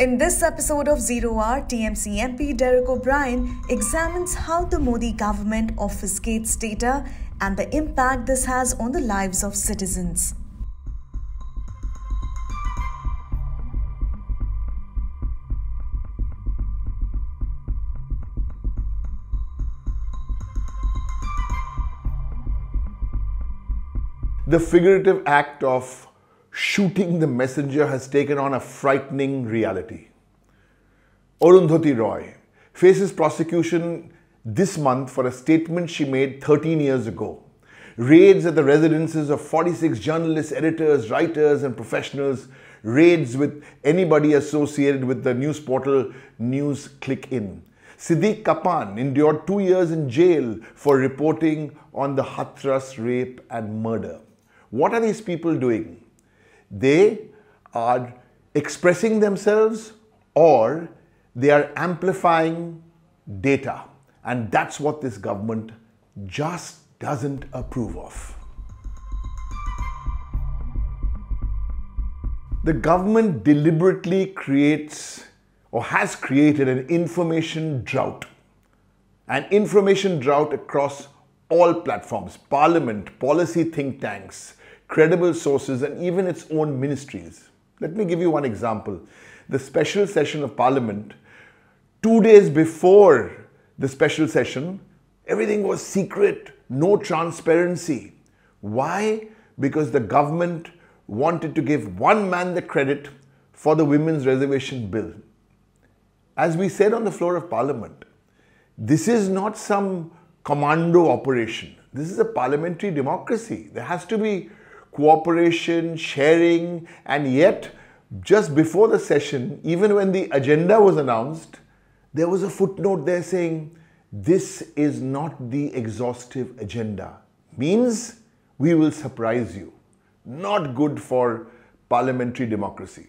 In this episode of Zero Hour, TMC MP Derek O'Brien examines how the Modi government obfuscates data and the impact this has on the lives of citizens. The figurative act of shooting the messenger has taken on a frightening reality. Arundhati Roy faces prosecution this month for a statement she made 13 years ago. Raids at the residences of 46 journalists, editors, writers, and professionals, raids with anybody associated with the news portal News Click In. Siddique Kappan endured two years in jail for reporting on the Hathras rape and murder. What are these people doing? They are expressing themselves or they are amplifying data. And that's what this government just doesn't approve of. The government deliberately creates or has created an information drought. An information drought across all platforms parliament, policy think tanks, credible sources, and even its own ministries. Let me give you one example. The special session of parliament, two days before the special session, everything was secret, no transparency. Why? Because the government wanted to give one man the credit for the women's reservation bill. As we said on the floor of parliament, this is not some commando operation. This is a parliamentary democracy. There has to be cooperation, sharing, and yet, just before the session, even when the agenda was announced, there was a footnote there saying, This is not the exhaustive agenda. Means we will surprise you. Not good for parliamentary democracy.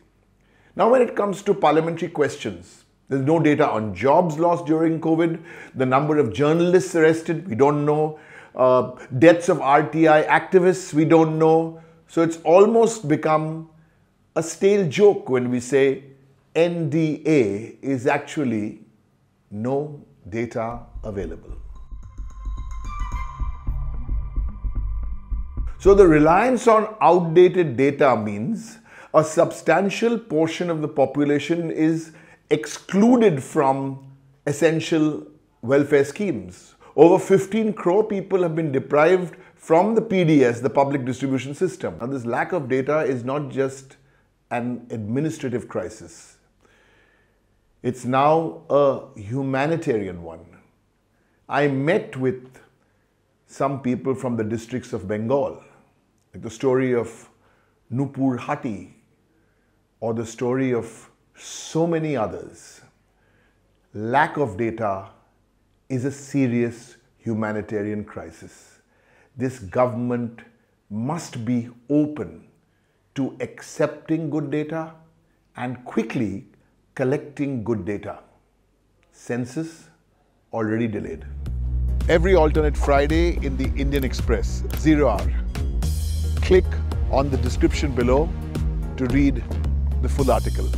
Now, when it comes to parliamentary questions, there's no data on jobs lost during COVID, the number of journalists arrested, we don't know uh, deaths of RTI activists, we don't know. So it's almost become a stale joke when we say NDA is actually no data available. So the reliance on outdated data means a substantial portion of the population is excluded from essential welfare schemes over 15 crore people have been deprived from the PDS, the public distribution system. Now, this lack of data is not just an administrative crisis, it's now a humanitarian one. I met with some people from the districts of Bengal, like the story of Nupur Hati or the story of so many others. Lack of data is a serious humanitarian crisis. This government must be open to accepting good data and quickly collecting good data. Census already delayed. Every alternate Friday in the Indian Express, zero hour. Click on the description below to read the full article.